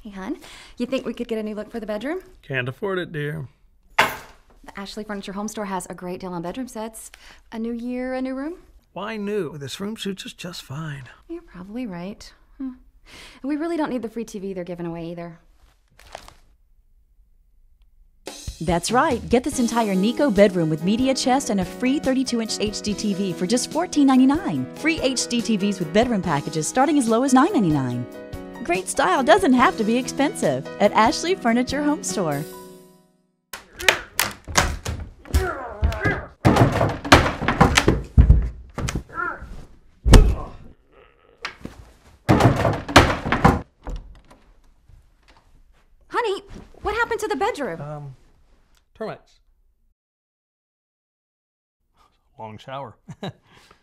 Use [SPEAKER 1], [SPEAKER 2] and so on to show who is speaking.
[SPEAKER 1] Hey, hon, you think we could get a new look for the bedroom?
[SPEAKER 2] Can't afford it, dear.
[SPEAKER 1] The Ashley Furniture Home Store has a great deal on bedroom sets. A new year, a new room?
[SPEAKER 2] Why new? This room suits us just fine.
[SPEAKER 1] You're probably right. Hmm. We really don't need the free TV they're giving away either.
[SPEAKER 3] That's right. Get this entire Nico bedroom with media chest and a free 32 inch HD TV for just $14.99. Free HD TVs with bedroom packages starting as low as $9.99. Great style doesn't have to be expensive at Ashley Furniture Home Store.
[SPEAKER 1] Honey, what happened to the bedroom?
[SPEAKER 2] Um, termites. Long shower.